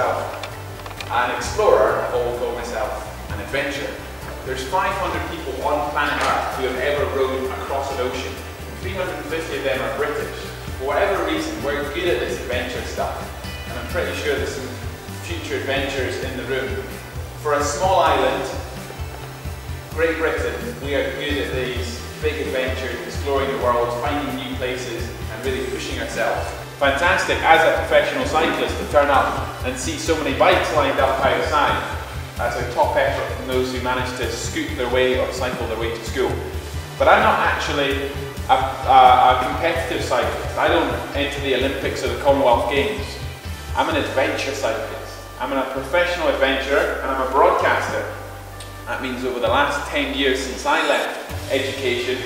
myself an explorer, I've always called myself an adventurer. There's 500 people on planet Earth who have ever rowed across an ocean. 350 of them are British. For whatever reason, we're good at this adventure stuff. And I'm pretty sure there's some future adventures in the room. For a small island, Great Britain, we are good at these big adventures, exploring the world, finding new places, pushing ourselves. Fantastic as a professional cyclist to turn up and see so many bikes lined up by the side. That's a top effort from those who manage to scoot their way or cycle their way to school. But I'm not actually a, a, a competitive cyclist. I don't enter the Olympics or the Commonwealth Games. I'm an adventure cyclist. I'm a professional adventurer and I'm a broadcaster. That means over the last 10 years since I left education,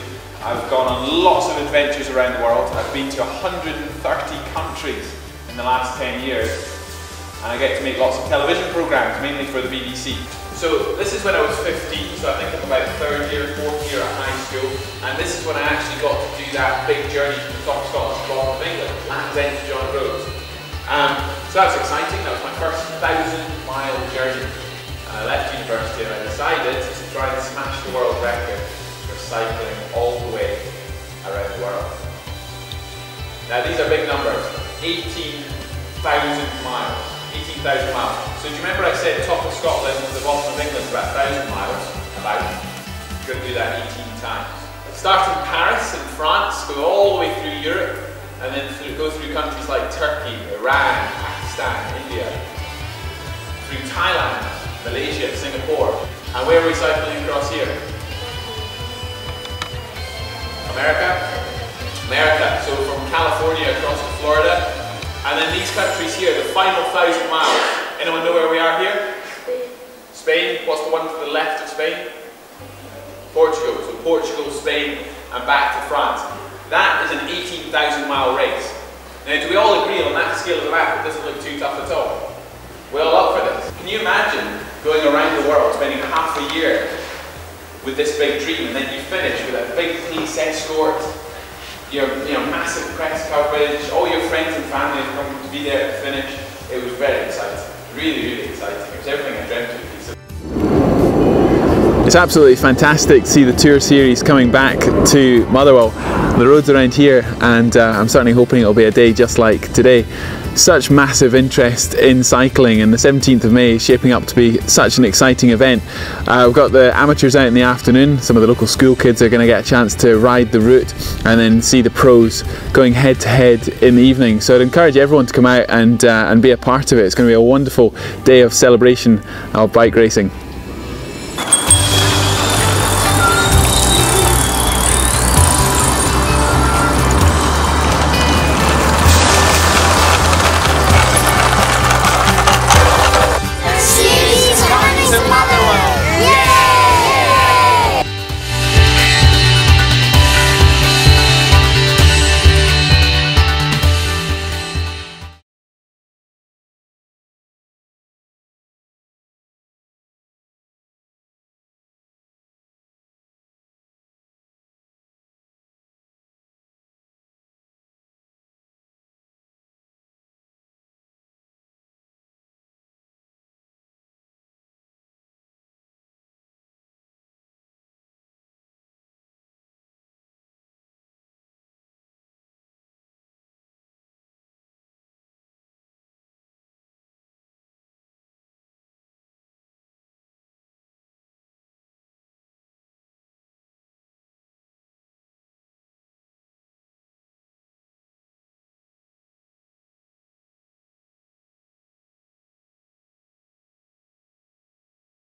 I've gone on lots of adventures around the world. I've been to 130 countries in the last 10 years. And I get to make lots of television programs, mainly for the BBC. So this is when I was 15, so I think I'm about third year, fourth year at high school. And this is when I actually got to do that big journey from the top to the bottom of England, Land's End to John o' Groats. Um, so that was exciting, that was my first thousand mile journey. And I left university and I decided to try and smash the world record cycling all the way around the world. Now these are big numbers, 18,000 miles. 18,000 miles. So do you remember I said top of Scotland to the bottom of England about 1,000 miles? About. You're to do that 18 times. Start in Paris in France, go all the way through Europe, and then through, go through countries like Turkey, Iran, Pakistan, India, through Thailand, Malaysia, Singapore. And where are we cycling across here? America? America. So from California across to Florida, and then these countries here, the final thousand miles. Anyone know where we are here? Spain. Spain. What's the one to the left of Spain? Portugal. So Portugal, Spain, and back to France. That is an 18,000 mile race. Now, do we all agree on that scale of the map it doesn't look too tough at all? We're all up for this. Can you imagine going around the world, spending half a year with this big dream, and then you finish big police escort, your you know, massive press coverage, all your friends and family have come to be there to finish. It was very exciting, really, really exciting. It was everything I dreamt would it's absolutely fantastic to see the tour series coming back to Motherwell. The roads around here, and uh, I'm certainly hoping it'll be a day just like today. Such massive interest in cycling, and the 17th of May is shaping up to be such an exciting event. Uh, we've got the amateurs out in the afternoon, some of the local school kids are going to get a chance to ride the route and then see the pros going head to head in the evening. So I'd encourage everyone to come out and, uh, and be a part of it. It's going to be a wonderful day of celebration of bike racing.